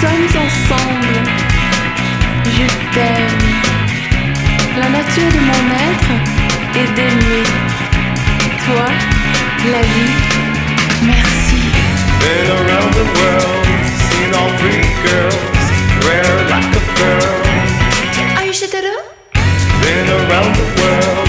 sommes ensemble. Je t'aime. La nature de mon être est d'aimer. Toi, la vie, merci. Been around the world, seen all three girls, rare like a pearl. Are you Been around the world.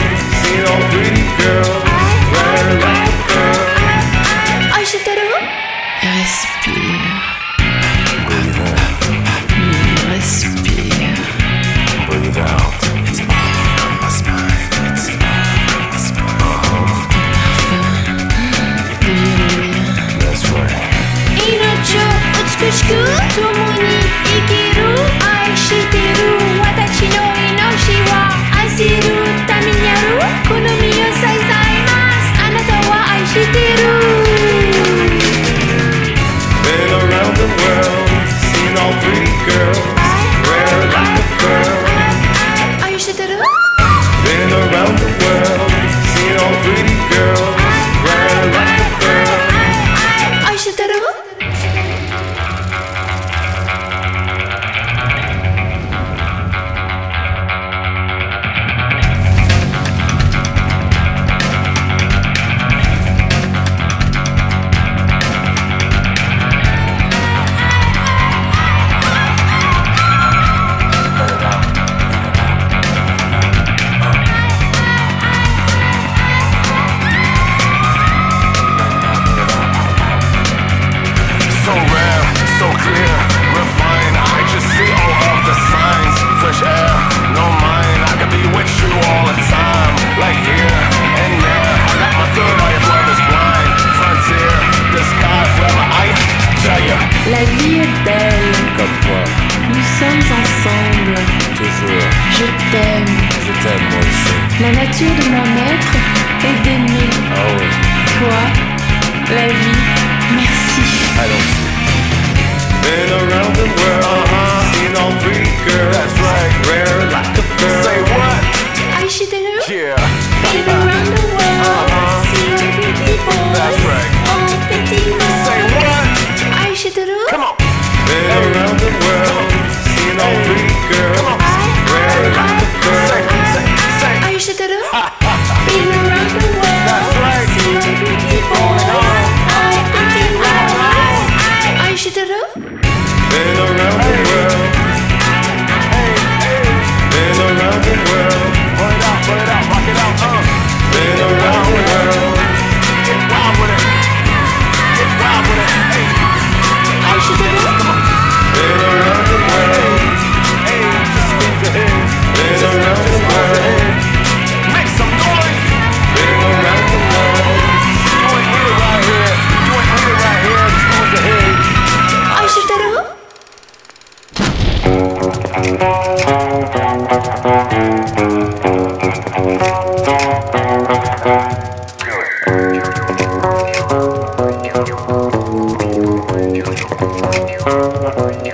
sommes ensemble. Toujours. Je t'aime. Je t'aime moi aussi. La nature de mon être est d'aimer. Ah oh oui. Toi, la vie, merci. Allons-y. Been around the world, uh-huh. seen all three girls, that's right, rare like a pearl. Say what? Are you there? Yeah. Been around uh-huh. the world, uh-huh. seen all three people, that's right, all 50 Say what? Are you there? Come on. Are you should do? Been around the world. That's right. People.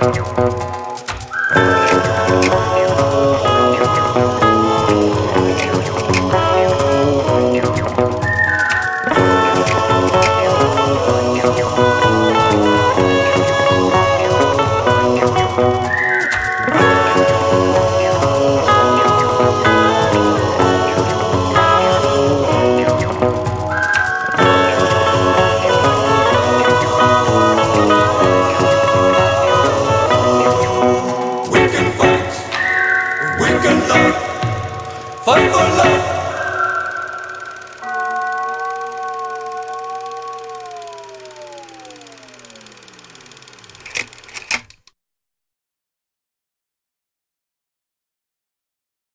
这